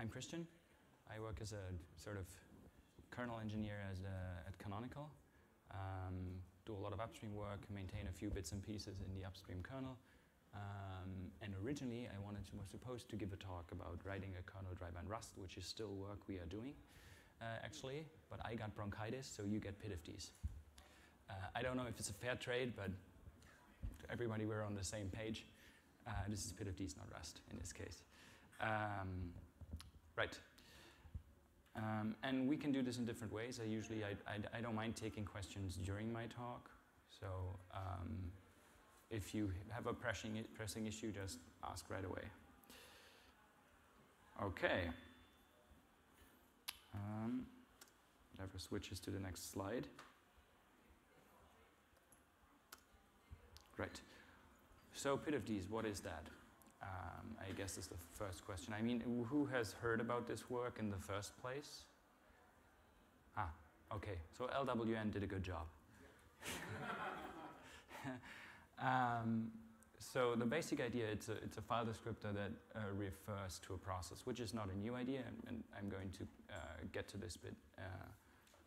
I'm Christian. I work as a sort of kernel engineer as a, at Canonical. Um, do a lot of upstream work, maintain a few bits and pieces in the upstream kernel. Um, and originally, I wanted to, was supposed to give a talk about writing a kernel driver in Rust, which is still work we are doing, uh, actually. But I got bronchitis, so you get PIDFDs. Uh, I don't know if it's a fair trade, but everybody we're on the same page. Uh, this is PIDFDs, not Rust in this case. Um, right. Um, and we can do this in different ways. I usually, I, I, I don't mind taking questions during my talk. So um, if you have a pressing, pressing issue, just ask right away. Okay. Um, whatever switches to the next slide. Right. So PIDFDs, what is that? Um, I guess is the first question. I mean, who has heard about this work in the first place? Ah, okay. So LWN did a good job. um, so the basic idea, it's a, it's a file descriptor that uh, refers to a process, which is not a new idea, and, I'm going to uh, get to this bit, uh,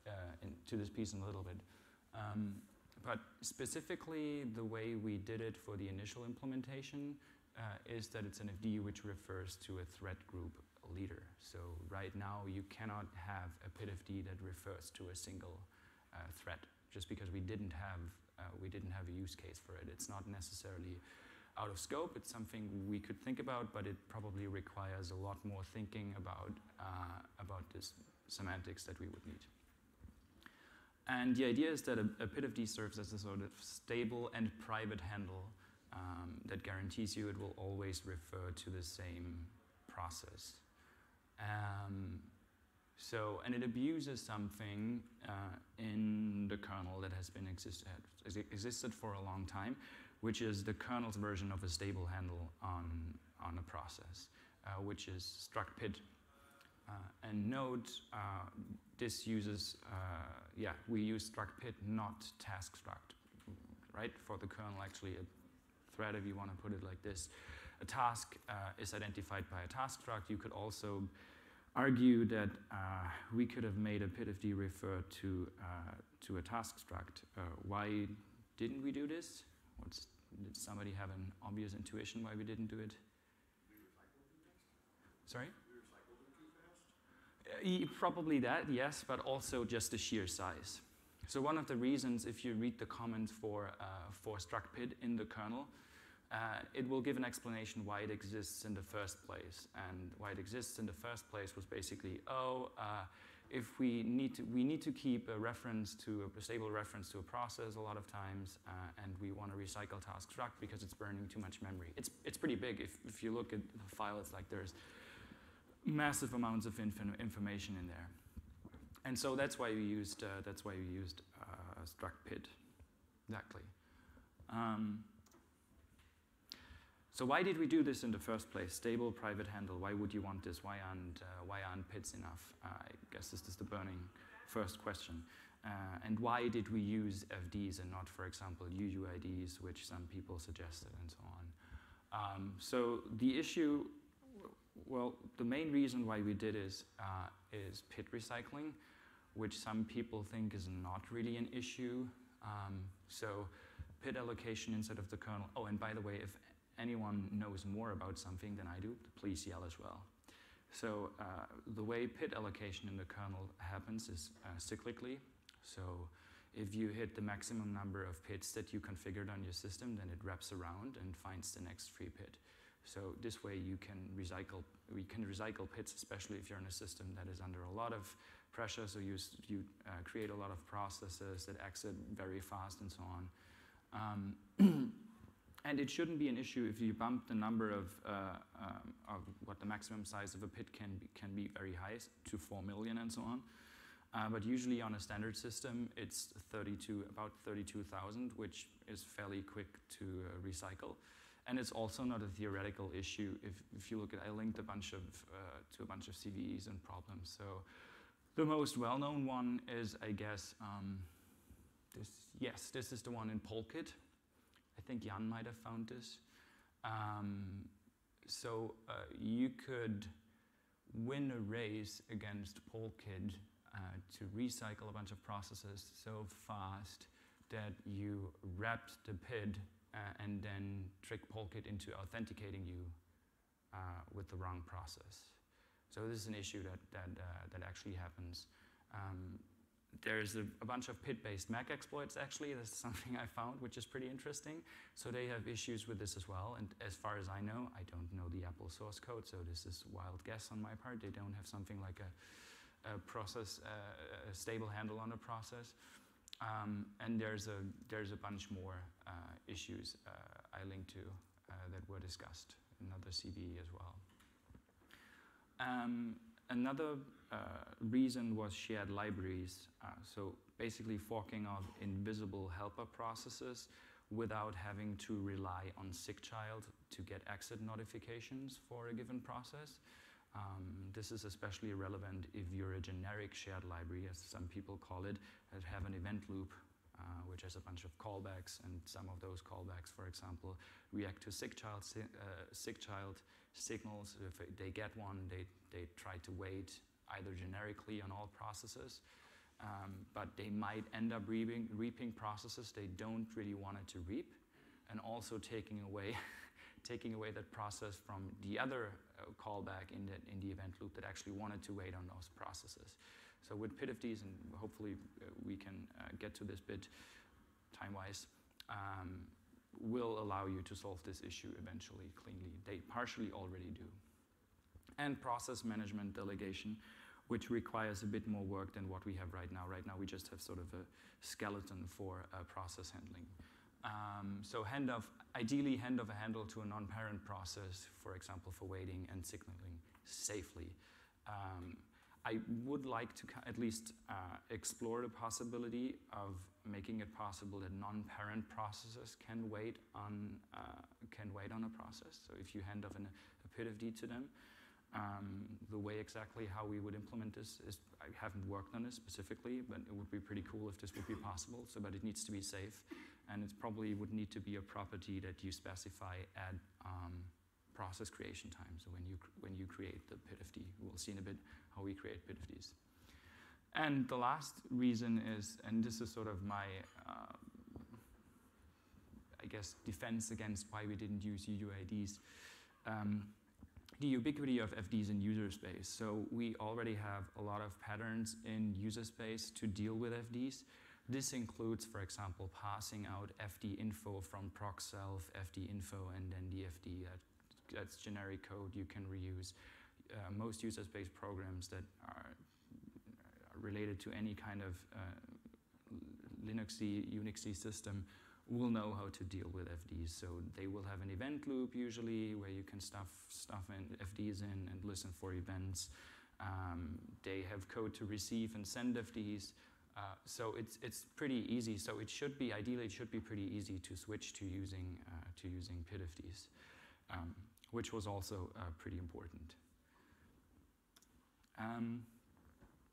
uh in, to this piece in a little bit. Um, but specifically, the way we did it for the initial implementation uh, is that it's an FD which refers to a thread group leader. So right now you cannot have a PIDFD that refers to a single uh, thread just because we didn't have uh, we didn't have a use case for it. It's not necessarily out of scope. It's something we could think about, but it probably requires a lot more thinking about uh, about this semantics that we would need. And the idea is that a, a PIDFD serves as a sort of stable and private handle um, that guarantees you it will always refer to the same process. Um, so, and it abuses something uh, in the kernel that has been exist existed for a long time, which is the kernel's version of a stable handle on, on a process, uh, which is struct pid. Uh, and note, uh, this uses, uh, yeah, we use struct pid, not task struct, right? For the kernel, actually, it thread, if you want to put it like this. A task uh, is identified by a task struct. You could also argue that uh, we could have made a PIDFD refer to, uh, to a task struct. Uh, why didn't we do this? What's, did somebody have an obvious intuition why we didn't do it? Sorry? Uh, probably that, yes, but also just the sheer size. So one of the reasons, if you read the comments for, uh, for struct pid in the kernel, uh, it will give an explanation why it exists in the first place. And why it exists in the first place was basically, oh, uh, if we need to, we need to keep a reference to a, a stable reference to a process a lot of times, uh, and we want to recycle task struct because it's burning too much memory. It's it's pretty big. If if you look at the file, it's like there's massive amounts of information in there. And so that's why we used, uh, that's why we used uh, struct pid, exactly. Um, so why did we do this in the first place? Stable private handle, why would you want this? Why aren't, uh, why aren't pids enough? I guess this is the burning first question. Uh, and why did we use FDs and not, for example, UUIDs, which some people suggested and so on? Um, so the issue, well, the main reason why we did is, uh, is pid recycling which some people think is not really an issue. Um, so pid allocation instead of the kernel. Oh, and by the way, if anyone knows more about something than I do, please yell as well. So uh, the way pid allocation in the kernel happens is uh, cyclically. So if you hit the maximum number of pids that you configured on your system, then it wraps around and finds the next free pid. So this way you can recycle, we can recycle pids, especially if you're in a system that is under a lot of pressure. So you, you uh, create a lot of processes that exit very fast and so on. Um, and it shouldn't be an issue if you bump the number of, uh, um, of what the maximum size of a pid can be, can be very high to 4 million and so on. Uh, but usually on a standard system, it's 32, about 32,000, which is fairly quick to uh, recycle. And it's also not a theoretical issue. If, if you look at, I linked a bunch of, uh, to a bunch of CVEs and problems. So the most well-known one is, I guess, um, this, yes, this is the one in Polkit. I think Jann might have found this. Um, so uh, you could, win a race against Polkit uh, to recycle a bunch of processes so fast that you wrapped the PID uh, and then trick Polkit into authenticating you uh, with the wrong process. So this is an issue that, that, uh, that actually happens. Um, there's a, a, bunch of pid-based Mac exploits actually. This is something I found, which is pretty interesting. So they have issues with this as well. And as far as I know, I don't know the Apple source code, so this is wild guess on my part. They don't have something like a, a process, uh, a stable handle on a process. Um, and there's a, there's a bunch more uh, issues uh, I linked to uh, that were discussed in another CVE as well. Um, another uh, reason was shared libraries. Uh, so basically forking of invisible helper processes without having to rely on SIGCHILD to get exit notifications for a given process. Um, this is especially relevant if you're a generic shared library, as some people call it, that have an event loop, uh, which has a bunch of callbacks, and some of those callbacks, for example, react to SIGCHILD, uh, SIGCHILD signals. If they get one, they, they try to wait either generically on all processes, um, but they might end up reaping, reaping processes they don't really want to reap, and also taking away taking away that process from the other uh, callback in the, in the event loop that actually wanted to wait on those processes. So with PIDFDs, and hopefully uh, we can uh, get to this bit time-wise, um, will allow you to solve this issue eventually cleanly. They partially already do. And process management delegation, which requires a bit more work than what we have right now. Right now we just have sort of a skeleton for uh, process handling. Um, so hand off, ideally hand off a handle to a non-parent process, for example, for waiting and signaling safely. Um, I would like to at least uh, explore the possibility of making it possible that non-parent processes can wait on uh, can wait on a process. So if you hand off an, a PIDFD to them, um, the way exactly how we would implement this is I haven't worked on this specifically, but it would be pretty cool if this would be possible. So, but it needs to be safe and it probably would need to be a property that you specify at um, process creation time. So when you, when you create the PIDFD, we'll see in a bit how we create PIDFDs. And the last reason is, and this is sort of my, uh, I guess, defense against why we didn't use UUIDs. Um, the ubiquity of FDs in user space. So we already have a lot of patterns in user space to deal with FDs. This includes, for example, passing out FD info from proc self, FD info, and then the FD. That, that's generic code you can reuse. Uh, most user-space programs that are related to any kind of uh, Linuxy, Unixy system will know how to deal with FDs. So they will have an event loop usually where you can stuff stuff in FDs in and listen for events. Um, they have code to receive and send FDs. Uh, so it's, it's pretty easy. So it should be, ideally, it should be pretty easy to switch to using, uh, to using PIDFDs, um, which was also uh, pretty important. Um,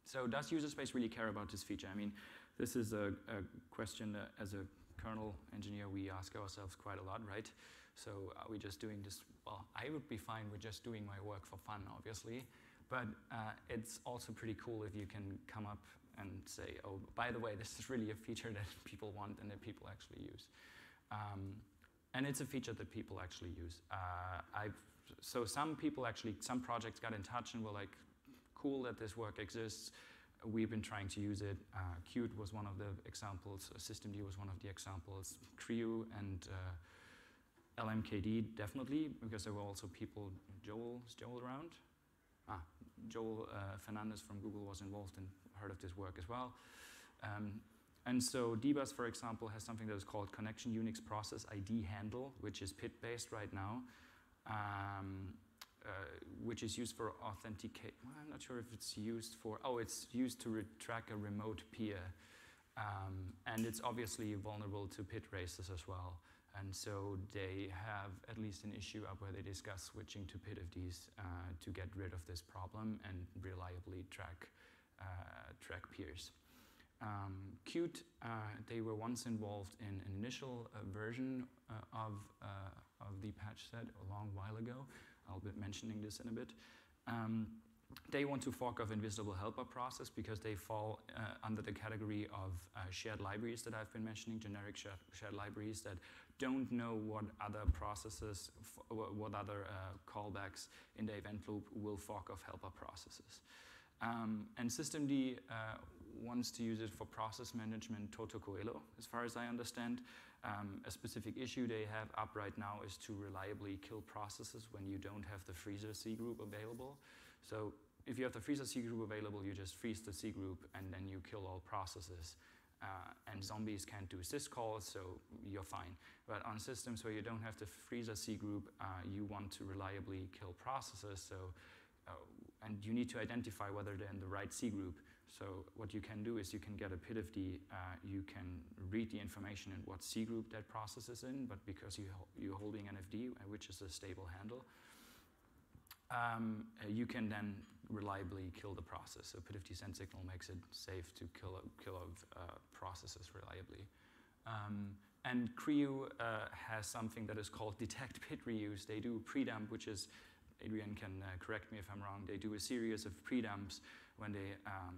so does user space really care about this feature? I mean, this is a, a question as a kernel engineer we ask ourselves quite a lot, right? So are we just doing this? Well, I would be fine with just doing my work for fun, obviously. But uh, it's also pretty cool if you can come up and say, oh, by the way, this is really a feature that people want and that people actually use. Um, and it's a feature that people actually use. Uh, I've, so some people actually, some projects got in touch and were like, cool that this work exists. We've been trying to use it. Uh, Qt was one of the examples. Systemd was one of the examples. CRIU and uh, LMKD definitely, because there were also people. Joel Joel around? Ah, Joel uh, Fernandes from Google was involved and heard of this work as well. Um, and so dbus, for example, has something that is called Connection Unix Process ID Handle, which is PID-based right now, um, uh, which is used for authenticate. Well, I'm not sure if it's used for, oh, it's used to track a remote peer. Um, and it's obviously vulnerable to PIT races as well. And so they have at least an issue up where they discuss switching to PIDFDs uh, to get rid of this problem and reliably track uh, track peers. Um, Qt, uh, they were once involved in an initial uh, version of, of the patch set a long while ago. I'll be mentioning this in a bit. Um, they want to fork off invisible helper process because they fall uh, under the category of uh, shared libraries that I've been mentioning, generic shared, shared, libraries that don't know what other processes, what other uh, callbacks in the event loop will fork off helper processes. Um, and systemd uh, wants to use it for process management toto coelo, as far as I understand. Um, a specific issue they have up right now is to reliably kill processes when you don't have the freezer C group available. So if you have the freezer C group available, you just freeze the C group and then you kill all processes. Uh, and zombies can't do syscalls, so you're fine. But on systems where you don't have the freezer C group, uh, you want to reliably kill processes, so uh, and you need to identify whether they're in the right C group. So what you can do is you can get a PIDFD, uh, you can read the information in what C group that process is in, but because you you're holding NFD, uh, which is a stable handle, um, uh, you can then reliably kill the process. So PIDFD send signal makes it safe to kill, kill uh, processes reliably. Um, and CRIU uh, has something that is called detect PID reuse. They do predump, which is, Adrian can uh, correct me if I'm wrong, they do a series of pre-dumps when they um,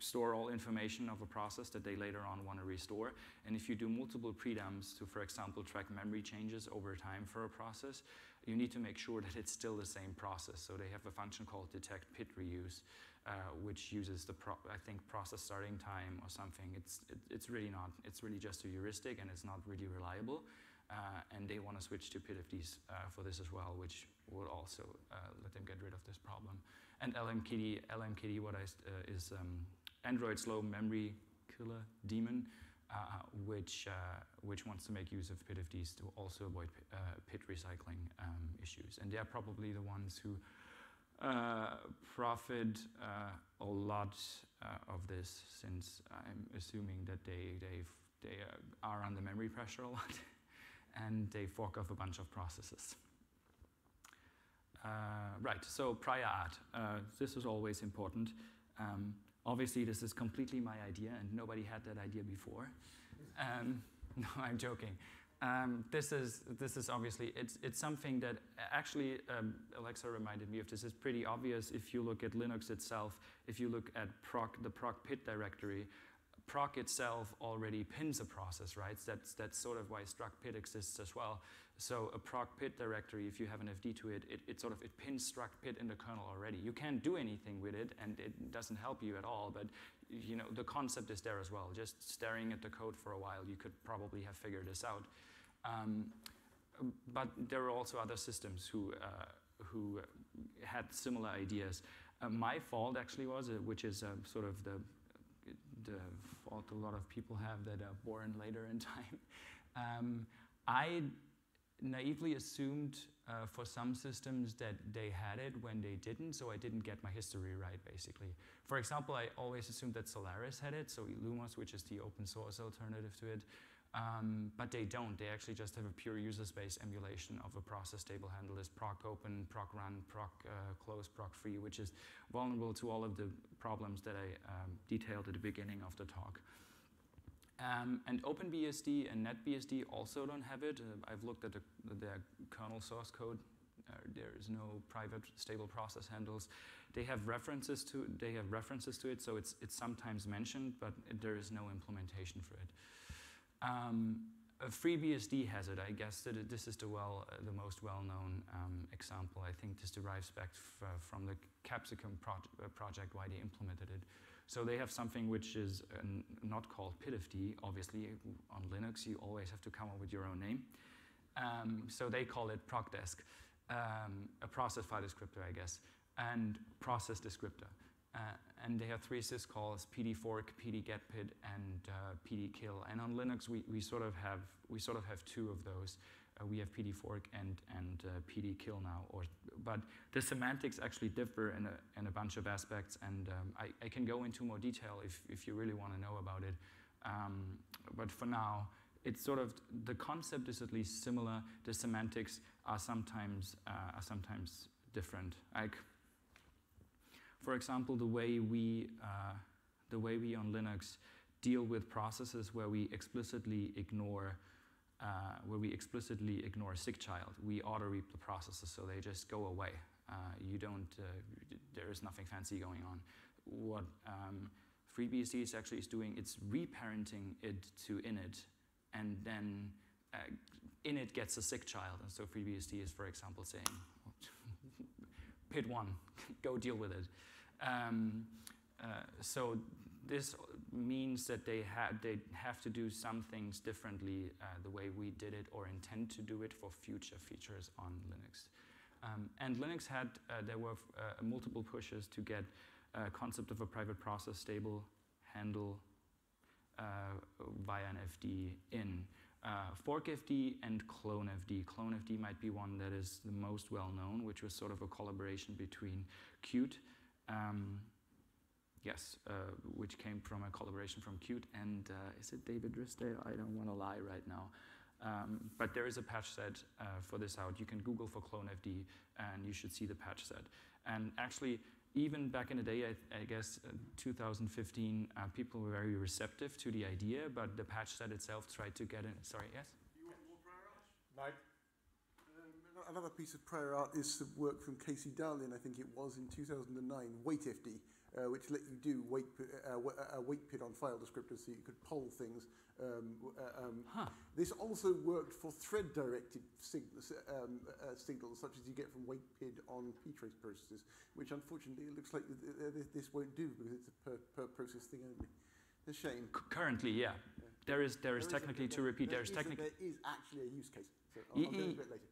store all information of a process that they later on want to restore. And if you do multiple predumps to, for example, track memory changes over time for a process, you need to make sure that it's still the same process. So they have a function called detect PID reuse, uh, which uses the, I think, process starting time or something. It's, it, it's really not, it's really just a heuristic and it's not really reliable. Uh, and they want to switch to PIDFDs uh, for this as well, which will also uh, let them get rid of this problem. And LMKD, LMKD what I, uh, is um, Android's low memory killer daemon. Uh, which, uh, which wants to make use of PIDFDs to also avoid uh, PID recycling um, issues. And they're probably the ones who profit a lot of this since I'm assuming that they, they they are under memory pressure a lot and they fork off a bunch of processes. Uh, right, so prior art. Uh, this is always important. Um, Obviously, this is completely my idea, and nobody had that idea before. Um, no, I'm joking. Um, this is this is obviously it's it's something that actually um, Aleksa reminded me of. This is pretty obvious if you look at Linux itself. If you look at proc the proc pid directory, proc itself already pins a process, right? That's that's sort of why struct pid exists as well. So a proc pid directory, if you have an FD to it, it, it sort of it pins struct pid in the kernel already. You can't do anything with it, and it doesn't help you at all. But you know the concept is there as well. Just staring at the code for a while, you could probably have figured this out. Um, but there are also other systems who uh, who had similar ideas. Uh, my fault actually was, uh, which is uh, sort of the fault a lot of people have that are born later in time. Um, I naively assumed uh, for some systems that they had it when they didn't, so I didn't get my history right, basically. For example, I always assumed that Solaris had it, so Illumos, which is the open source alternative to it, um, but they don't. They actually just have a pure user space emulation of a process table handle as proc open, proc run, proc uh, close, proc free, which is vulnerable to all of the problems that I um, detailed at the beginning of the talk. Um, and OpenBSD and NetBSD also don't have it. Uh, I've looked at the, their kernel source code. Uh, there is no private stable process handles. They have references to they have references to it, so it's it's sometimes mentioned, but there is no implementation for it. Um, FreeBSD it. I guess that this is the well uh, the most well-known um, example. I think this derives back from the Capsicum pro uh, project why they implemented it. So they have something which is uh, not called PIDFD. Obviously, on Linux, you always have to come up with your own name. Um, so they call it procdesc, um, a process file descriptor, I guess, and process descriptor. Uh, and they have three syscalls: pdfork, pdgetpid, and uh, pdkill. And on Linux, we, we sort of have we sort of have two of those uh, we have pdfork and, and uh, pdkill now. Or, but the semantics actually differ in a, in a bunch of aspects, and um, I, I, can go into more detail if, if you really want to know about it. Um, but for now, it's sort of the concept is at least similar. The semantics are sometimes uh, are sometimes different. Like, for example, the way we uh, the way we on Linux deal with processes where we explicitly ignore uh, where we explicitly ignore a SIGCHILD. We auto reap the processes so they just go away. Uh, you don't, uh, there is nothing fancy going on. What um, FreeBSD is actually is doing, it's reparenting it to init, and then uh, init gets a SIGCHILD. And so FreeBSD is, for example, saying, PID one, go deal with it. Um, uh, so this means that they, ha- they have to do some things differently uh, the way we did it or intend to do it for future features on Linux. Um, and Linux had, uh, there were uh, multiple pushes to get a concept of a private process stable handle uh, via an FD in. Uh, ForkFD and CloneFD. CloneFD might be one that is the most well known, which was sort of a collaboration between Qt. Um, yes, uh, which came from a collaboration from Qt and uh, is it David Drysdale? I don't want to lie right now. Um, but there is a patch set uh, for this out. You can Google for CloneFD and you should see the patch set. And actually, even back in the day, I, I guess uh, 2015, uh, people were very receptive to the idea, but the patch set itself tried to get in. Sorry, yes? You want more prior art? Um, another piece of prior art is the work from Casey Dahlin, I think it was in 2009, WaitFD, uh, which let you do wait, uh, uh, a wait pid on file descriptors so you could poll things. Um, uh, um, Huh. This also worked for thread-directed signals, um, uh, signals, such as you get from WaitPid on ptrace processes, which unfortunately it looks like th th this won't do because it's a per, per process thing only. A shame. C- currently, yeah. Yeah. There is, there is There a- technically, to repeat, there there is a- technically, There is actually a use case. So I'll, I'll go into ye- it later.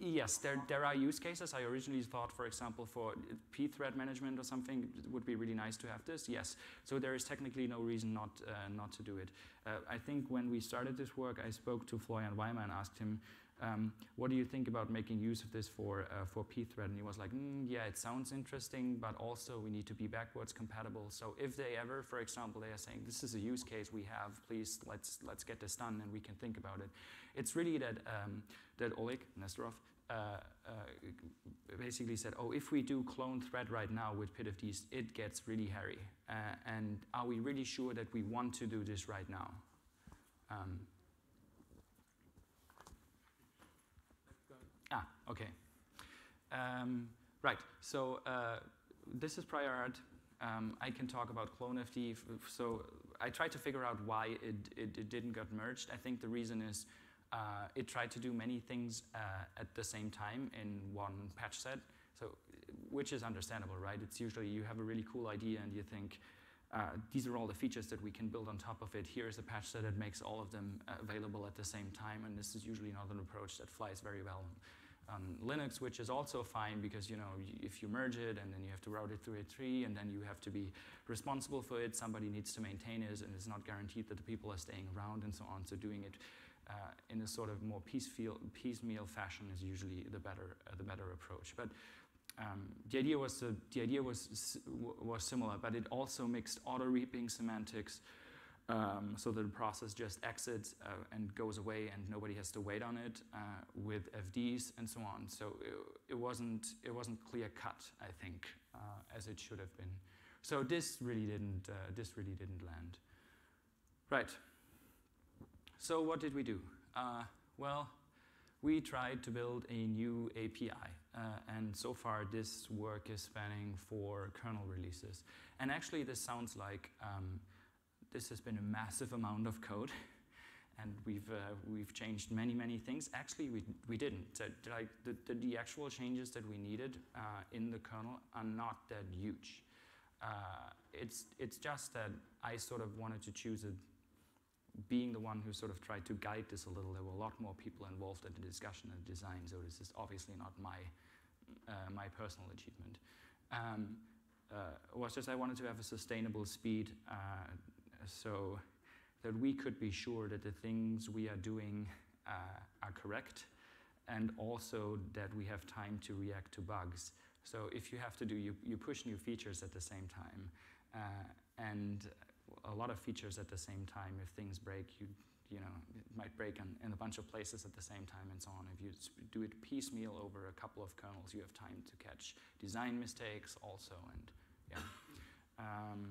Yes. There, there are use cases. I originally thought, for example, for p-thread management or something, it would be really nice to have this. Yes, so there is technically no reason not uh, not to do it. Uh, I think when we started this work, I spoke to Florian Weimer and asked him, um, "What do you think about making use of this for uh, for p-thread?" And he was like, mm, "Yeah, it sounds interesting, but also we need to be backwards compatible. So if they ever, for example, they are saying this is a use case we have, please let's let's get this done and we can think about it." It's really that. Um, that Oleg Nesterov uh, uh, basically said, oh, if we do clone thread right now with PIDFDs, it gets really hairy. Uh, and are we really sure that we want to do this right now? Um, ah, okay. Um, right, so uh, this is prior art. Um, I can talk about CloneFD. So I tried to figure out why it, it, it didn't get merged. I think the reason is uh, it tried to do many things uh, at the same time in one patch set, so which is understandable, right? It's usually you have a really cool idea and you think uh, these are all the features that we can build on top of it. Here's a patch set that makes all of them uh, available at the same time, and this is usually not an approach that flies very well on Linux, which is also fine because you know if you merge it and then you have to route it through a tree and then you have to be responsible for it, somebody needs to maintain it, and it's not guaranteed that the people are staying around and so on. So doing it uh, in a sort of more piecemeal, piecemeal fashion is usually the better, uh, the better approach. But um, the idea was uh, the idea was was similar, but it also mixed auto reaping semantics, um, so that the process just exits uh, and goes away, and nobody has to wait on it uh, with FDs and so on. So it, it wasn't it wasn't clear cut, I think, uh, as it should have been. So this really didn't uh, this really didn't land. Right. So what did we do? Uh, well, we tried to build a new API, uh, and so far this work is spanning four kernel releases. And actually, this sounds like um, this has been a massive amount of code, and we've uh, we've changed many many things. Actually, we we didn't. So, like the, the the actual changes that we needed uh, in the kernel are not that huge. Uh, it's it's just that I sort of wanted to choose a being the one who sort of tried to guide this a little, there were a lot more people involved in the discussion and design, so this is obviously not my, uh, my personal achievement. Um, uh, was just I wanted to have a sustainable speed uh, so that we could be sure that the things we are doing uh, are correct and also that we have time to react to bugs. So if you have to do, you, you push new features at the same time. Uh, and a lot of features at the same time. If things break, you you know it might break in, in a bunch of places at the same time and so on. If you do it piecemeal over a couple of kernels, you have time to catch design mistakes also. And yeah, um,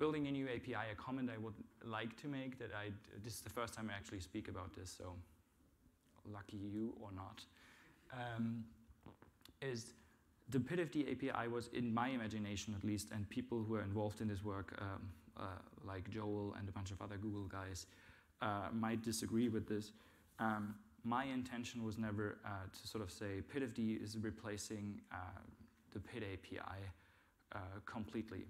building a new API. A comment I would like to make that I this is the first time I actually speak about this, so lucky you or not. Um, is the PIDFD API was, in my imagination at least, and people who are involved in this work, um, uh, like Joel and a bunch of other Google guys, uh, might disagree with this. Um, my intention was never uh, to sort of say PIDFD is replacing uh, the PID API uh, completely.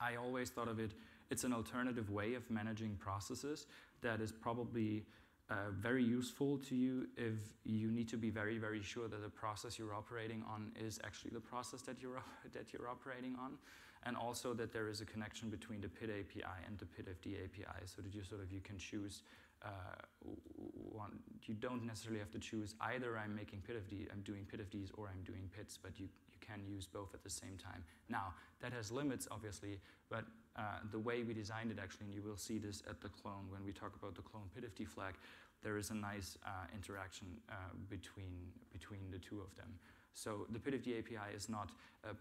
I always thought of it, it's an alternative way of managing processes that is probably uh, very useful to you if you need to be very, very sure that the process you're operating on is actually the process that you're, that you're operating on, and also that there is a connection between the PID API and the PIDFD API, so that you sort of you can choose uh, one. You don't necessarily have to choose either I'm making PIDFD, I'm doing PIDFDs, or I'm doing PIDs, but you can use both at the same time. Now, that has limits, obviously, but uh, the way we designed it actually, and you will see this at the clone when we talk about the clone PIDFD flag, there is a nice uh, interaction uh, between, between the two of them. So the PIDFD API is not,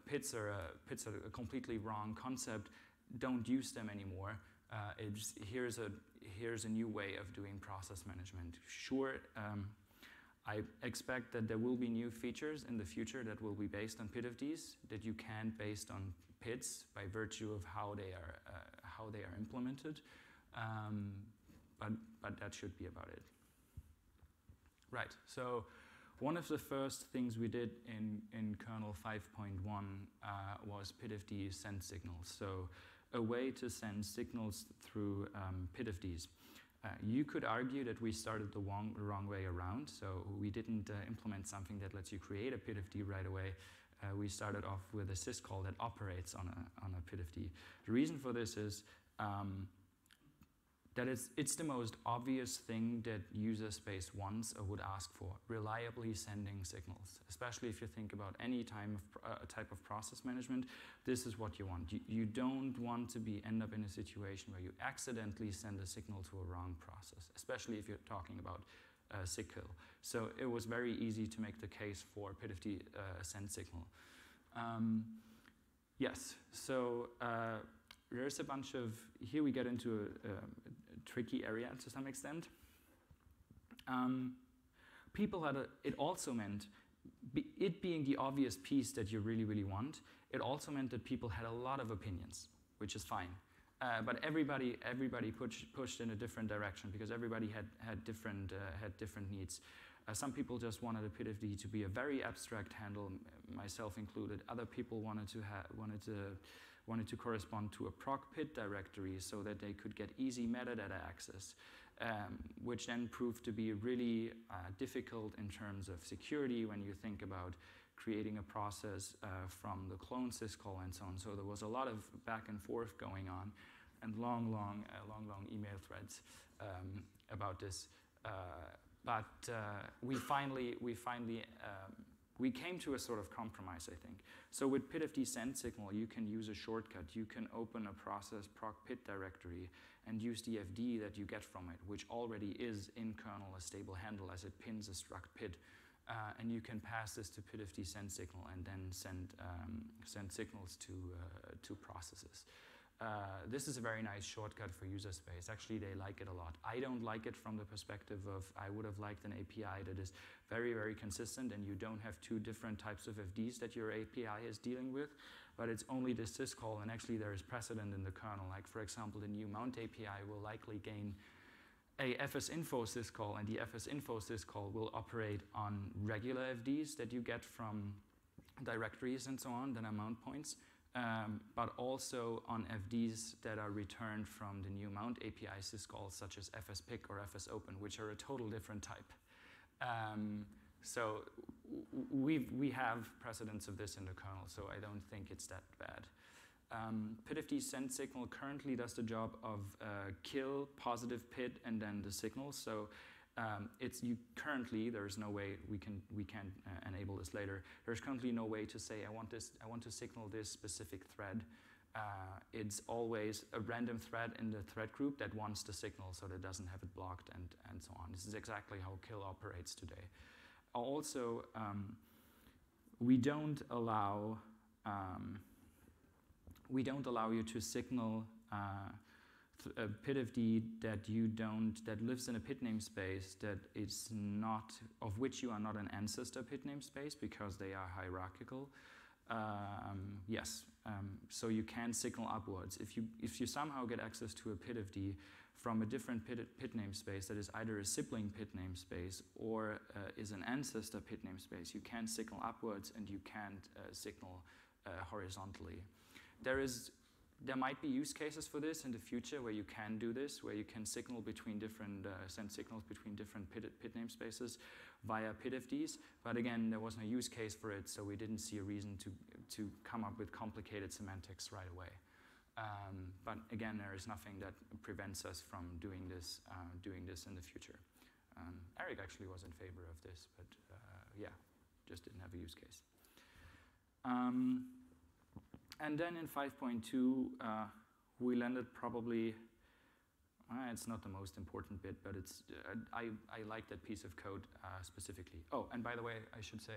PIDs, are a, PIDs are a completely wrong concept, don't use them anymore. Uh, it's, here's, a, here's a new way of doing process management. Sure, um, I expect that there will be new features in the future that will be based on PIDFDs that you can based on PIDs by virtue of how they are, uh, how they are implemented. Um, but, but that should be about it. Right, so one of the first things we did in, in kernel 5.1 uh, was PIDFD send signals. So a way to send signals through um, PIDFDs. Uh, you could argue that we started the wrong, wrong way around, so we didn't uh, implement something that lets you create a PIDFD right away. Uh, we started off with a syscall that operates on a, on a PIDFD. The reason for this is um, that it's, it's the most obvious thing that user space wants or would ask for, reliably sending signals. Especially if you think about any time of, uh, type of process management, this is what you want. You, you don't want to be end up in a situation where you accidentally send a signal to a wrong process, especially if you're talking about uh, SIGKILL. So it was very easy to make the case for PIDFD uh, send signal. Um, yes, so uh, there's a bunch of, here we get into a, a, tricky area to some extent. Um, people had a, it also meant, be, it being the obvious piece that you really, really want, it also meant that people had a lot of opinions, which is fine. Uh, but everybody, everybody push, pushed in a different direction because everybody had, had, different, uh, had different needs. Uh, some people just wanted a PIDFD to be a very abstract handle, myself included. Other people wanted to, wanted to wanted to correspond to a proc pid directory so that they could get easy metadata access, um, which then proved to be really uh, difficult in terms of security when you think about creating a process uh, from the clone syscall and so on. So there was a lot of back and forth going on and long, long, uh, long, long email threads um, about this. Uh, but uh, we finally, we finally um, we came to a sort of compromise, I think. So with PIDFD send signal, you can use a shortcut. You can open a process proc PID directory and use the FD that you get from it, which already is in kernel a stable handle as it pins a struct PID. Uh, and you can pass this to PIDFD send signal and then send, um, send signals to, uh, to processes. Uh, this is a very nice shortcut for user space. Actually, they like it a lot. I don't like it from the perspective of I would have liked an API that is very, very consistent and you don't have two different types of FDs that your API is dealing with, but it's only this syscall, and actually there is precedent in the kernel. Like, for example, the new mount API will likely gain a fsinfo syscall, and the fsinfo syscall will operate on regular FDs that you get from directories and so on, that are mount points um, but also on FDs that are returned from the new mount API syscalls such as fspick or fsopen, which are a total different type. Um, so we we have precedents of this in the kernel, so I don't think it's that bad. Um, PIDFD send signal currently does the job of uh, kill positive PID and then the signal. So um, it's you currently there is no way we can we can uh, enable this later. There's currently no way to say I want this I want to signal this specific thread. Uh, it's always a random thread in the thread group that wants the signal, so that doesn't have it blocked and and so on. This is exactly how kill operates today. Also, um, we don't allow um, we don't allow you to signal. Uh, a pidfd that you don't that lives in a pid namespace that is not of which you are not an ancestor pid namespace because they are hierarchical. Um, yes um, so you can signal upwards. If you if you somehow get access to a pidfd from a different pit pid namespace that is either a sibling pid namespace or uh, is an ancestor pid namespace you can signal upwards and you can't uh, signal uh, horizontally. There is there might be use cases for this in the future where you can do this, where you can signal between different, uh, send signals between different PID, PID namespaces via PIDFDs. But again, there was no use case for it, so we didn't see a reason to, to come up with complicated semantics right away. Um, but again, there is nothing that prevents us from doing this, uh, doing this in the future. Um, Eric actually was in favor of this, but uh, yeah, just didn't have a use case. Um, and then in 5.2, uh, we landed probably, uh, it's not the most important bit, but it's, uh, I, I like that piece of code uh, specifically. Oh, and by the way, I should say,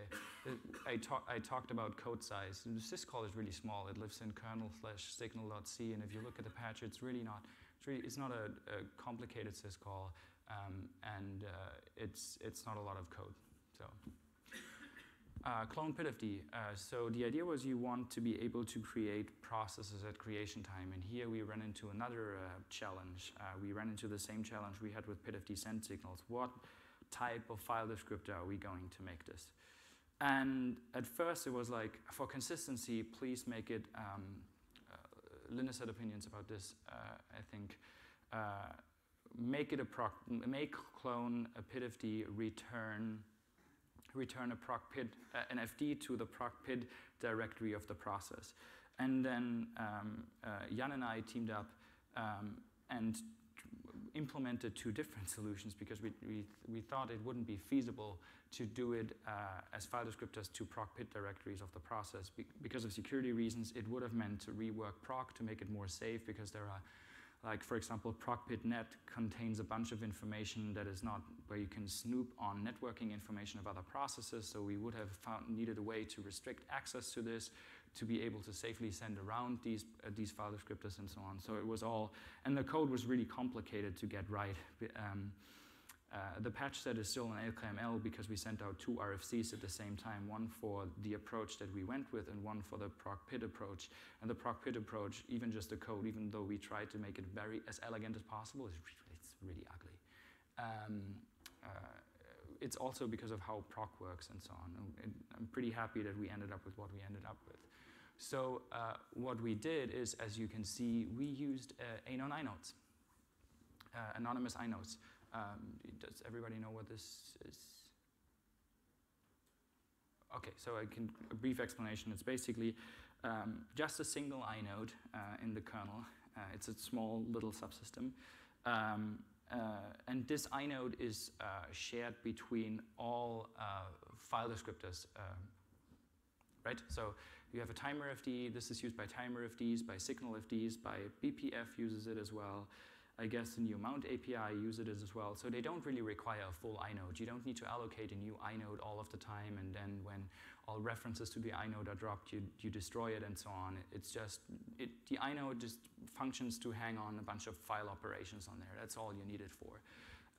I, talk, I talked about code size. The syscall is really small. It lives in kernel slash signal.c, and if you look at the patch, it's really not, it's, really, it's not a, a complicated syscall, um, and uh, it's, it's not a lot of code. So. Uh, clone PIDFD. Uh, so the idea was you want to be able to create processes at creation time. And here we ran into another uh, challenge. Uh, we ran into the same challenge we had with PIDFD send signals. What type of file descriptor are we going to make this? And at first it was like, for consistency, please make it, um, uh, Linus had opinions about this, uh, I think. make it a proc, make clone a PIDFD return return a proc PID, uh, an FD to the proc PID directory of the process. And then um, uh, Jann and I teamed up um, and implemented two different solutions because we, we, we thought it wouldn't be feasible to do it uh, as file descriptors to proc PID directories of the process. Be because of security reasons, it would have meant to rework proc to make it more safe because there are like for example, procpid.net contains a bunch of information that is not where you can snoop on networking information of other processes. So we would have found, needed a way to restrict access to this to be able to safely send around these, uh, these file descriptors and so on. So it was all, and the code was really complicated to get right. Um, uh, the patch set is still an LKML because we sent out two RFCs at the same time, one for the approach that we went with and one for the proc-PID approach. And the proc-PID approach, even just the code, even though we tried to make it very as elegant as possible, is it's really ugly. Um, uh, it's also because of how proc works and so on. And I'm pretty happy that we ended up with what we ended up with. So uh, what we did is, as you can see, we used uh, anon inodes, uh, anonymous inodes. Um, does everybody know what this is? Okay, so I can a brief explanation. It's basically um, just a single inode uh, in the kernel. Uh, it's a small little subsystem. Um, uh, and this inode is uh, shared between all uh, file descriptors, um, right? So you have a timer FD. This is used by timer FDs, by signal FDs, by BPF uses it as well. I guess the new mount API uses it as well. So they don't really require a full inode. You don't need to allocate a new inode all of the time, and then when all references to the inode are dropped, you, you destroy it and so on. It's just, it, the inode just functions to hang on a bunch of file operations on there. That's all you need it for.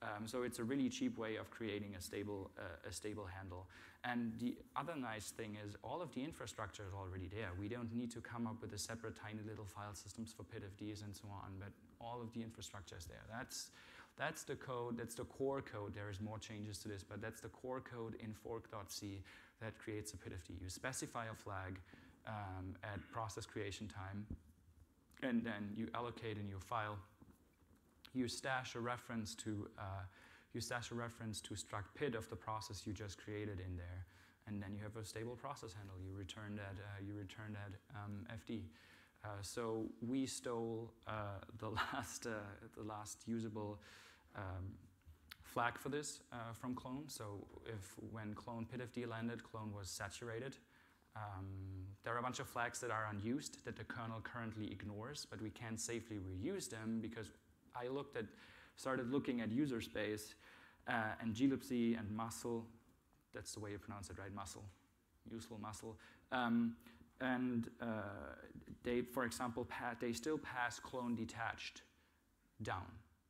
Um, so it's a really cheap way of creating a stable, uh, a stable handle. And the other nice thing is all of the infrastructure is already there. We don't need to come up with a separate tiny little file systems for PIDFDs and so on, but all of the infrastructure is there. That's, that's the code, that's the core code. There is more changes to this, but that's the core code in fork.c that creates a PIDFD. You specify a flag um, at process creation time, and then you allocate a new file you stash a reference to uh, you stash a reference to struct PID of the process you just created in there, and then you have a stable process handle. You return that uh, you return that um, FD. Uh, so we stole uh, the last uh, the last usable um, flag for this uh, from clone. So if when clone PIDFD landed, clone was saturated. Um, there are a bunch of flags that are unused that the kernel currently ignores, but we can't safely reuse them because I looked at, started looking at user space uh, and glibc and musl. That's the way you pronounce it, right? Muscle, useful muscle. Um, and uh, they, for example, they still pass clone detached down.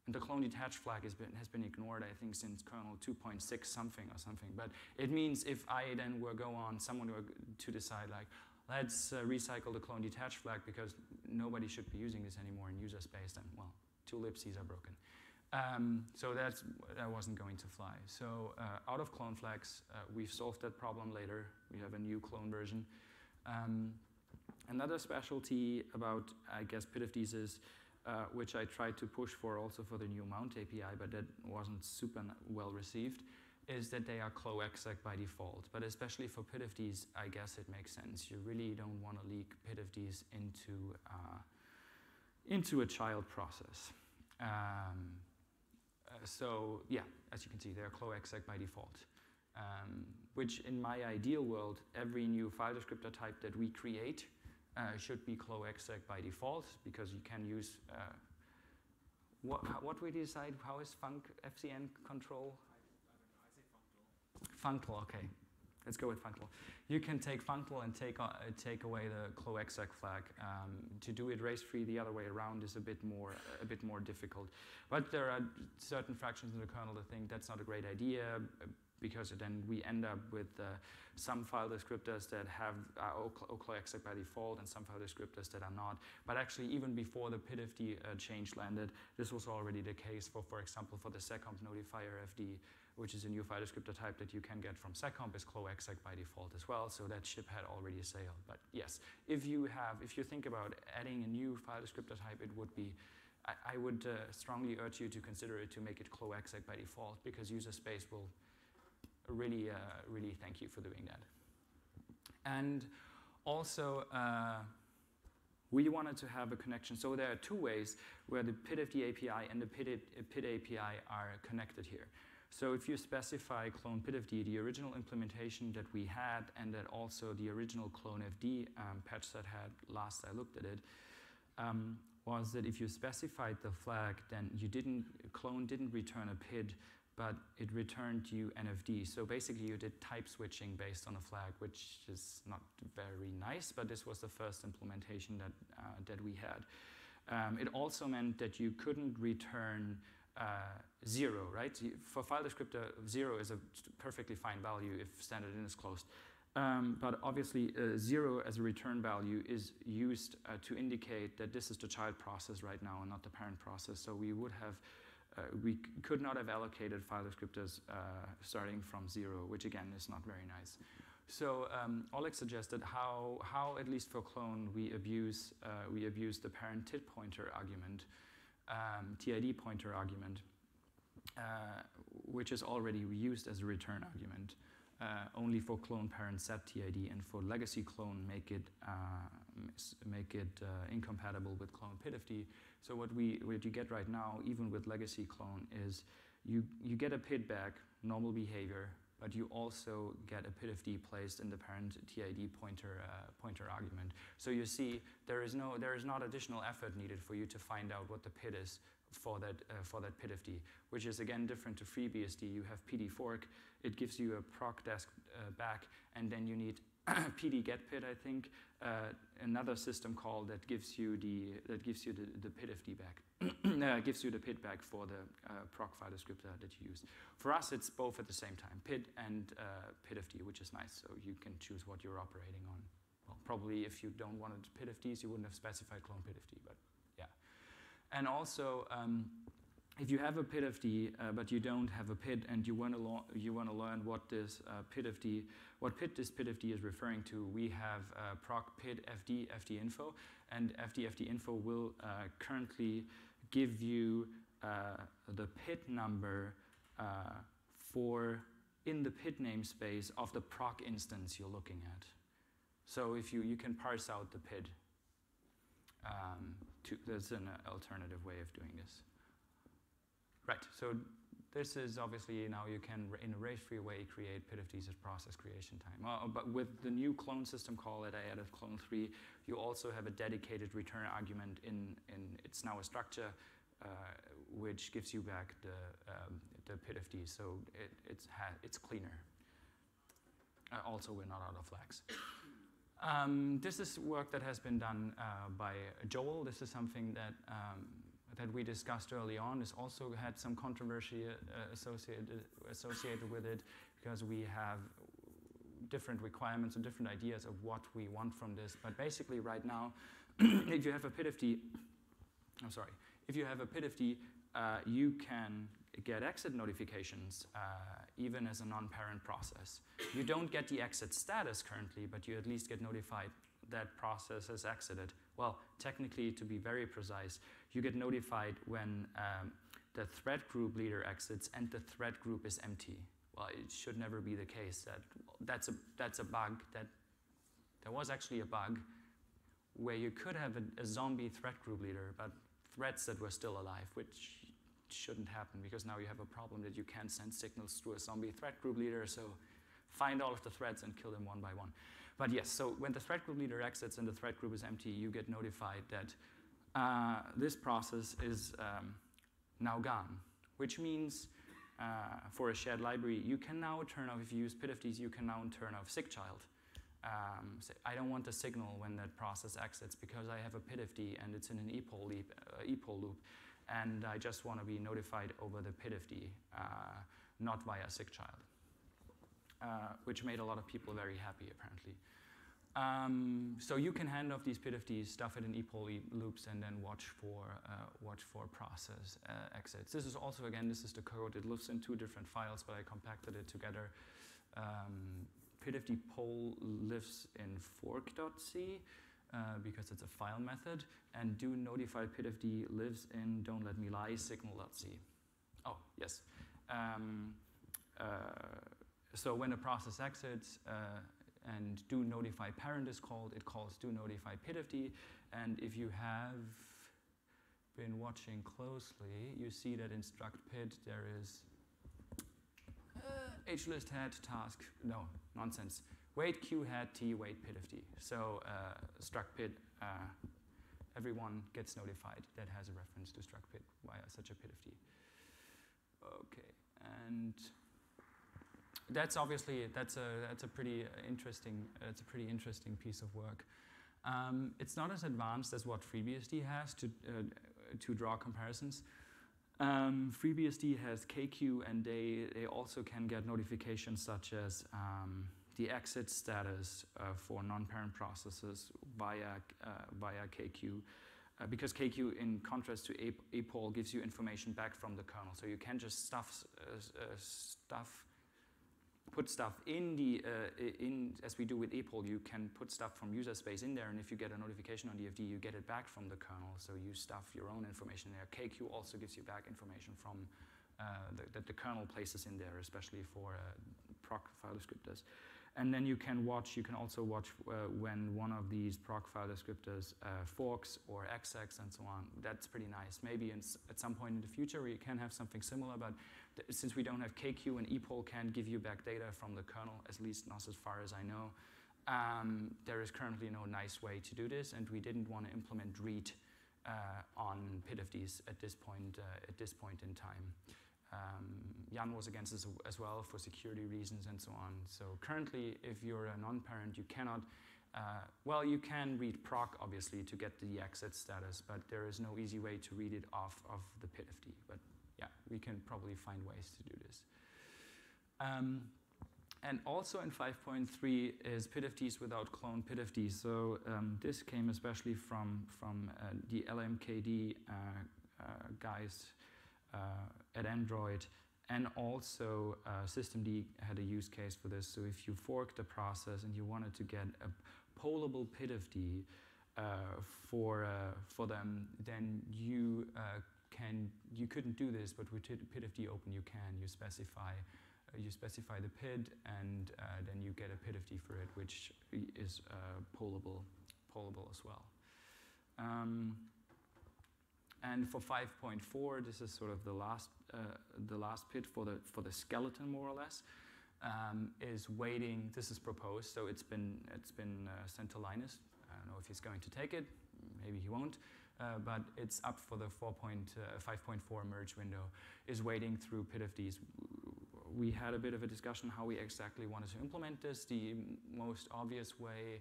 And the clone detached flag has been, has been ignored, I think, since kernel 2.6 something or something. But it means if I then were go on, someone were to decide like, let's uh, recycle the clone detached flag because nobody should be using this anymore in user space, then, well, two libcs are broken. Um, so that's, that wasn't going to fly. So uh, out of clone flags, uh, we've solved that problem later. We have a new clone version. Um, another specialty about, I guess, PIDFDs is uh, which I tried to push for also for the new mount API, but that wasn't super well received, is that they are cloexec by default. But especially for PIDFDs, I guess it makes sense. You really don't want to leak PIDFDs into, uh, into a child process. Um, uh, so yeah, as you can see, they're cloexec by default. Um, which in my ideal world, every new file descriptor type that we create uh, should be cloexec by default because you can use uh, what, what we decide how is func fcn control? Functal okay let's go with functal you can take functal and take uh, take away the cloexec flag. Um, to do it race free the other way around is a bit more a bit more difficult. But there are certain fractions in the kernel that think that's not a great idea because then we end up with uh, some file descriptors that have uh, OCLOexec by default and some file descriptors that are not. But actually, even before the PIDFD uh, change landed, this was already the case for, for example, for the seccomp notifier FD, which is a new file descriptor type that you can get from seccomp is cloexec by default as well. So that ship had already sailed. But yes, if you have, if you think about adding a new file descriptor type, it would be I, would uh, strongly urge you to consider it to make it cloexec by default because user space will really, uh, really thank you for doing that. And also, uh, we wanted to have a connection. So there are two ways where the PIDFD API and the PID, PID API are connected here. So if you specify clone PIDFD, the original implementation that we had, and that also the original clone FD um, patch that had last I looked at it, um, was that if you specified the flag, then you didn't clone didn't return a PID but it returned you NFD. So basically, you did type switching based on a flag, which is not very nice, but this was the first implementation that, uh, that we had. Um, it also meant that you couldn't return uh, zero, right? For file descriptor, zero is a perfectly fine value if standard in is closed. Um, but obviously, uh, zero as a return value is used uh, to indicate that this is the child process right now and not the parent process. So we would have uh, we could not have allocated file descriptors uh, starting from zero, which again is not very nice. So um, Oleg suggested how, how, at least for clone, we abuse, uh, we abuse the parent TID pointer argument, um, TID pointer argument, uh, which is already used as a return argument. Uh, only for clone parent set TID and for legacy clone make it, uh, make it incompatible with clone PIDFD so what we what you get right now, even with legacy clone, is you you get a PID back, normal behavior, but you also get a PIDFD placed in the parent TID pointer uh, pointer argument. So you see, there is no there is not additional effort needed for you to find out what the PID is for that uh, for that PIDFD, which is again different to FreeBSD. You have PD fork, it gives you a proc desk uh, back, and then you need PD get PID, I think, uh, another system call that gives you the that gives you the, the PIDFD back, uh, gives you the PID back for the uh, proc file descriptor that you use. For us, it's both at the same time, PID and uh, PIDFD, which is nice. So you can choose what you're operating on. Well, probably if you don't want it PIDFDs, you wouldn't have specified clone PIDFD, but yeah. And also. Um, if you have a PIDFD, uh, but you don't have a PID, and you want to you want to learn what this uh, PIDFD, what PID this PIDFD is referring to, we have uh, proc PID FD FD info, and FD FD info will uh, currently give you uh, the PID number uh, for in the PID namespace of the proc instance you're looking at. So if you you can parse out the PID. Um, to, there's an alternative way of doing this. Right, so this is obviously now you can, in a race-free way, create PIDFDs as process creation time. Uh, but with the new clone system call that I added, clone 3, you also have a dedicated return argument in, in it's now a structure uh, which gives you back the, um, the PIDFD, so it, it's, it's cleaner. Uh, also, we're not out of flags. Um, this is work that has been done uh, by Joel. This is something that um, that we discussed early on is also had some controversy uh, associated, associated with it because we have different requirements and different ideas of what we want from this. But basically, right now, if you have a PID I'm sorry, if you have a PID uh, you can get exit notifications uh, even as a non-parent process. You don't get the exit status currently, but you at least get notified that process has exited. Well, technically, to be very precise, you get notified when um, the thread group leader exits and the thread group is empty. Well, it should never be the case. That that's a that's a bug. That there was actually a bug where you could have a, a zombie thread group leader, but threads that were still alive, which shouldn't happen because now you have a problem that you can't send signals through a zombie thread group leader. So find all of the threads and kill them one by one. But yes, so when the thread group leader exits and the thread group is empty, you get notified that uh, this process is um, now gone, which means uh, for a shared library, you can now turn off, if you use PIDFDs, you can now turn off SIGCHILD. Um, say, I don't want a signal when that process exits because I have a PIDFD and it's in an epoll, leap, uh, epoll loop and I just want to be notified over the PIDFD, uh, not via SIGCHILD, uh, which made a lot of people very happy apparently. Um, so you can hand off these PIDFDs, stuff it in epoll loops, and then watch for uh, watch for process uh, exits. This is also again this is the code. It lives in two different files, but I compacted it together. Um, PIDFD poll lives in fork.c, uh, because it's a file method, and do notify PIDFD lives in don't let me lie signal.c. Oh, yes. Um, uh, so when a process exits uh, and do notify parent is called, it calls do notify PIDFD, and if you have been watching closely, you see that in struct PID there is uh, hlist head task, no, nonsense wait q head t wait PIDFD. So uh, struct PID, uh, everyone gets notified that has a reference to struct PID via such a PIDFD. Okay, and that's obviously that's a that's a pretty interesting it's a pretty interesting piece of work. Um, it's not as advanced as what FreeBSD has to uh, to draw comparisons. Um, FreeBSD has kqueue, and they they also can get notifications such as um, the exit status uh, for non-parent processes via, uh, via kqueue. Uh, because kqueue, in contrast to epoll, gives you information back from the kernel. So you can just stuff, uh, uh, stuff put stuff in the, uh, in, as we do with epoll, you can put stuff from user space in there, and if you get a notification on DFD, you get it back from the kernel, so you stuff your own information there. kqueue also gives you back information from the, that the kernel places in there, especially for proc file descriptors. And then you can watch, you can also watch uh, when one of these proc file descriptors uh, forks or execs and so on. That's pretty nice. Maybe at some point in the future we can have something similar, but since we don't have kqueue and epoll can't give you back data from the kernel, at least not as far as I know, um, there is currently no nice way to do this, and we didn't want to implement read uh, on PIDFDs at this point, uh, at this point in time. Um, Jann was against this as well for security reasons and so on. So currently, if you're a non-parent, you cannot, uh, well, you can read proc, obviously, to get the exit status, but there is no easy way to read it off of the PIDFD. But yeah, we can probably find ways to do this. Um, and also in 5.3 is PIDFDs without clone PIDFDs. So um, this came especially from, from uh, the LMKD uh, uh, guys uh, at Android. And also, uh, systemd had a use case for this. So if you forked a process and you wanted to get a pollable PIDFD uh, for, for them, then you can you couldn't do this, but with PIDFD open you can. You specify uh, you specify the PID, and uh, then you get a PIDFD for it, which is uh, pollable pollable as well. Um, and for 5.4, this is sort of the last, uh, the last PID for the, for the skeleton, more or less, um, is waiting. This is proposed, so it's been, it's been uh, sent to Linus. I don't know if he's going to take it. Maybe he won't. Uh, but it's up for the 5.4 uh, merge window, is waiting through PIDFDs. We had a bit of a discussion how we exactly wanted to implement this. The most obvious way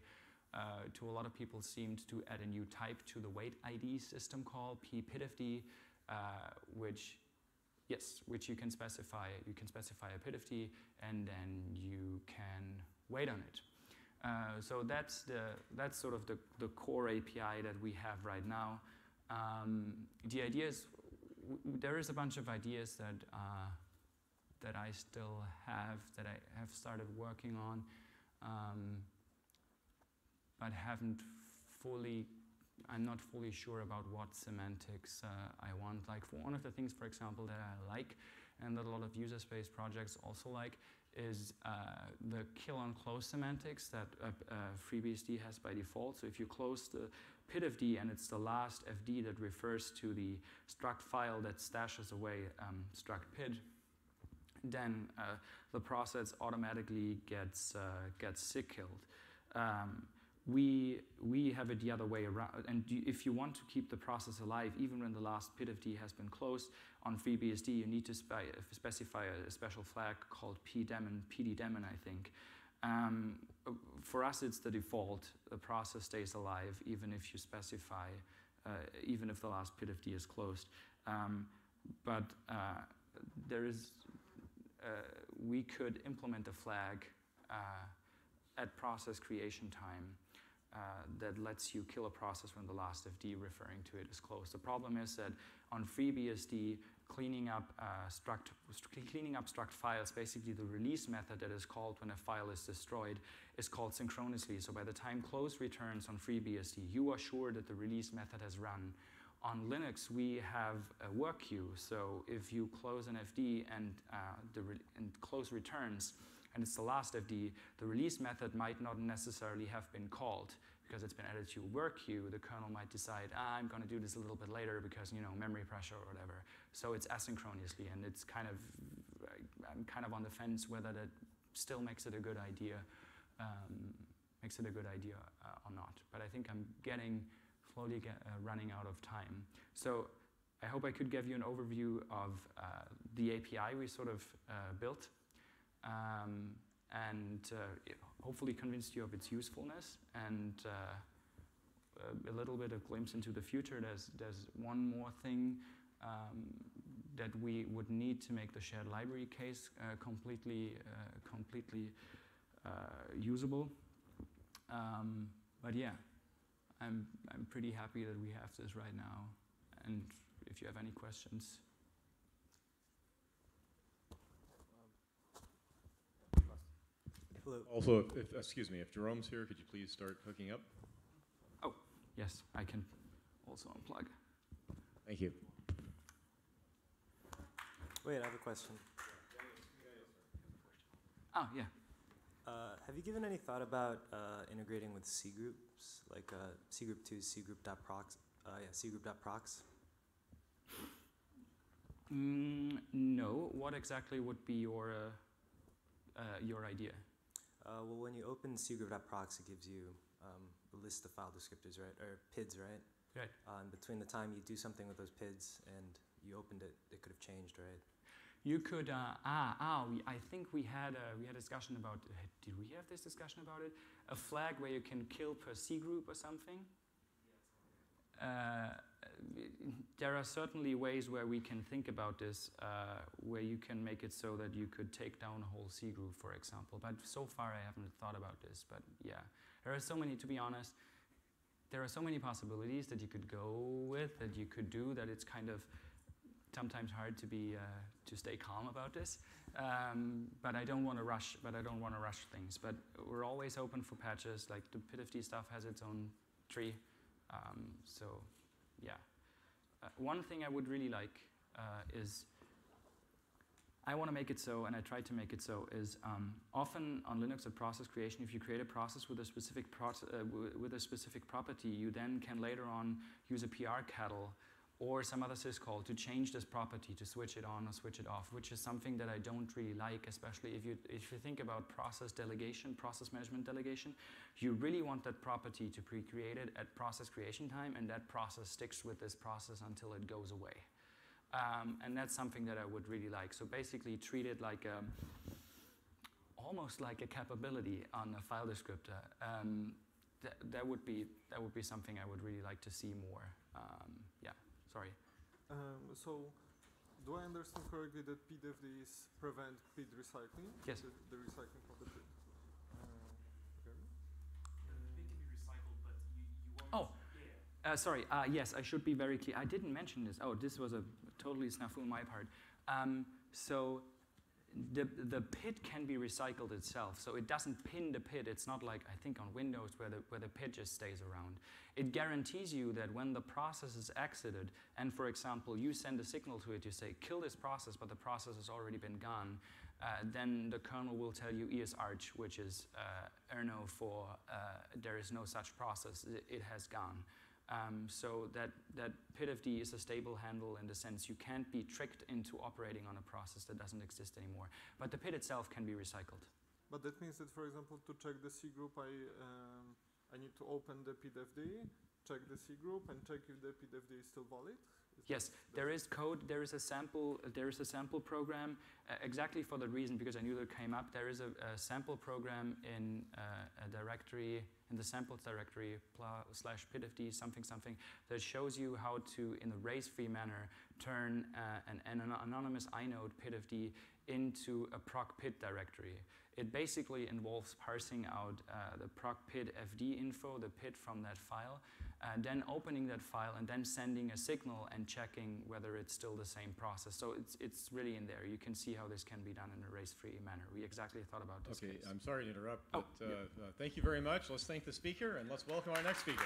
uh, to a lot of people seemed to add a new type to the wait ID system call, P_PIDFD, uh, which yes, which you can specify. You can specify a PIDFD and then you can wait on it. Uh, so that's the that's sort of the, the core API that we have right now. Um, the idea is there is a bunch of ideas that uh, that I still have that I have started working on, um, but haven't fully. I'm not fully sure about what semantics uh, I want. Like for one of the things, for example, that I like, and that a lot of user space projects also like, is uh, the kill on close semantics that uh, uh, FreeBSD has by default. So if you close the PIDFD and it's the last FD that refers to the struct file that stashes away um, struct PID, then uh, the process automatically gets, uh, gets sick killed. Um, we, we have it the other way around. And if you want to keep the process alive, even when the last PIDFD has been closed on FreeBSD, you need to spe specify a, special flag called pdaemon, pddaemon, I think. Um, for us, it's the default. The process stays alive even if you specify, uh, even if the last PIDFD is closed. Um, but uh, there is, uh, we could implement a flag uh, at process creation time uh, that lets you kill a process when the last FD referring to it is closed. The problem is that on FreeBSD, cleaning up uh, struct, cleaning up struct files, basically the release method that is called when a file is destroyed, is called synchronously. So by the time close returns on FreeBSD, you are sure that the release method has run. On Linux, we have a work queue. So if you close an FD and uh, the and close returns, and it's the last FD, the release method might not necessarily have been called because it's been added to work queue. The kernel might decide, ah, I'm going to do this a little bit later because, you know, memory pressure or whatever. So it's asynchronously, and it's kind of, I'm kind of on the fence whether that still makes it a good idea, um, makes it a good idea uh, or not. But I think I'm getting, slowly get, uh, running out of time. So I hope I could give you an overview of uh, the API we sort of uh, built um, and uh, hopefully convinced you of its usefulness and uh, a little bit of glimpse into the future. There's, there's one more thing um, that we would need to make the shared library case uh, completely, uh, completely uh, usable. Um, but yeah, I'm, I'm pretty happy that we have this right now. And if you have any questions, Hello. Also, if, if, excuse me, if Jerome's here, could you please start hooking up? Oh, yes, I can also unplug. Thank you. Wait, I have a question. Oh, yeah. Uh, have you given any thought about uh, integrating with cgroups, like uh, cgroup 2, cgroup.procs, uh, yeah, cgroup.procs? Mm, no. What exactly would be your uh, uh, your idea? Uh, well, when you open cgroup.procs, it gives you um, a list of file descriptors, right, or PIDs, right? Right. Uh, and between the time you do something with those PIDs and you opened it, it could have changed, right? You could uh, ah ah. We, I think we had a, we had a discussion about. Did we have this discussion about it? A flag where you can kill per cgroup or something. Uh, there are certainly ways where we can think about this, uh, where you can make it so that you could take down a whole cgroup, for example. But so far, I haven't thought about this. But yeah, there are so many. To be honest, there are so many possibilities that you could go with, that you could do, that it's kind of sometimes hard to be uh, to stay calm about this. Um, but I don't want to rush. But I don't want to rush things. But we're always open for patches. Like the PIDFD stuff has its own tree. Um, so, yeah. Uh, one thing I would really like uh, is I want to make it so, and I try to make it so, is um, often on Linux at process creation, if you create a process with a specific proce- uh, with a specific property, you then can later on use a prctl or some other syscall to change this property, to switch it on or switch it off, which is something that I don't really like, especially if you, if you think about process delegation, process management delegation. You really want that property to be created at process creation time, and that process sticks with this process until it goes away. Um, and that's something that I would really like. So basically treat it like a, almost like a capability on a file descriptor. Um, that, that would be that would be something I would really like to see more. Um, sorry. Um, so, do I understand correctly that PIDFDs prevent PID recycling? Yes. The, the recycling of the PID. Uh, okay. Oh, uh, sorry. Uh, yes, I should be very clear. I didn't mention this. Oh, this was a totally snafu on my part. Um, so the, the PID can be recycled itself. So it doesn't pin the PID. It's not like, I think, on Windows where the, where the PID just stays around. It guarantees you that when the process is exited, and for example, you send a signal to it, you say, kill this process, but the process has already been gone, uh, then the kernel will tell you ESRCH, which is uh, errno for uh, there is no such process, it, it has gone. Um, so that, that pidfd is a stable handle in the sense you can't be tricked into operating on a process that doesn't exist anymore. But the PID itself can be recycled. But that means that, for example, to check the cgroup, I um, I need to open the PIDFD, check the cgroup, and check if the PIDFD is still valid. Is Yes, there is code. There is a sample. There is a sample program uh, exactly for that reason because I knew that came up. There is a, a sample program in uh, a directory in the samples directory slash pidfd something something that shows you how to, in a race-free manner, turn uh, an, an anonymous inode pidfd into a proc PID directory. It basically involves parsing out uh, the proc PID fd info, the PID from that file, uh, then opening that file and then sending a signal and checking whether it's still the same process. So it's, it's really in there. You can see how this can be done in a race-free manner. We exactly thought about this Okay, case. I'm sorry to interrupt, Oh, but uh, uh, thank you very much. Let's thank the speaker and let's welcome our next speaker.